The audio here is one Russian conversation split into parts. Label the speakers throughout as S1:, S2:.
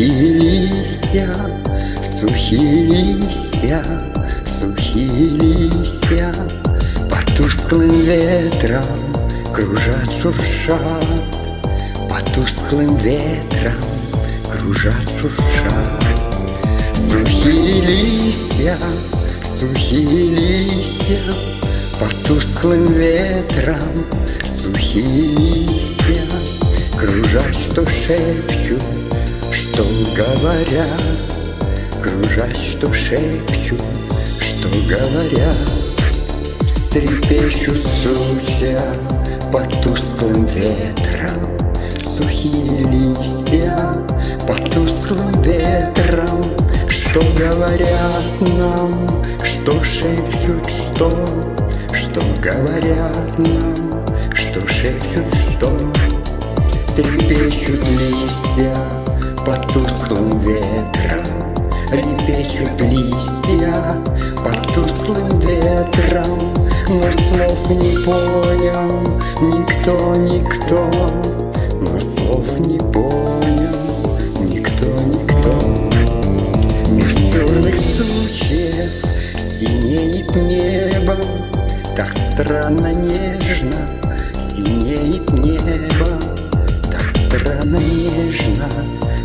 S1: Сухие листья, сухие листья Под тусклым ветром кружат, шуршат Под тусклым ветром кружат, шуршат Сухие листья, сухие листья Под тусклым ветром. Сухие листья Кружат, что шепчут, что говорят Кружат, что шепчут, что говорят. Трепещут сучья под тусклым ветром Сухие листья под тусклым ветром. Что говорят нам, что шепчут, что Что говорят нам, что шепчут, что. Трепещут листья под тусклым ветром. Репечут листья под тусклым ветром. Но слов не понял никто, никто. Но слов не понял никто, никто. Меж черных сучьев синеет небо. Так странно нежно синеет небо странно нежно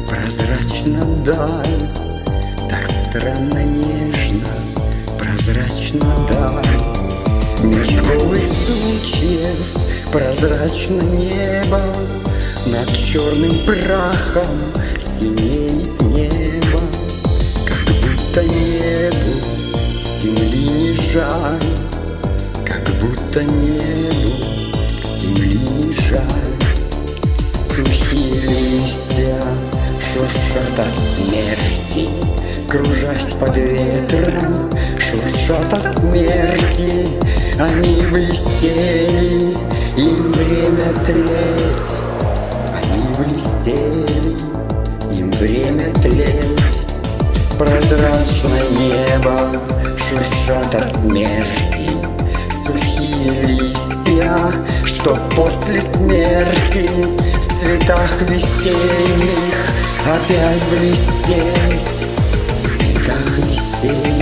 S1: прозрачно даль так странно нежно, прозрачно даль Меж голых сучьев прозрачно небо Над черным прахом синеет небо. Как будто небу земли не жаль Как будто небу Листья шуршат от смерти Кружась под ветром, шуршат от смерти Они блестели, им время тлеть Они блестели, им время тлеть Прозрачное небо шуршат от смерти Сухие листья, что после смерти цветах весенних опять блестеть. В цветах весенних